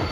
何?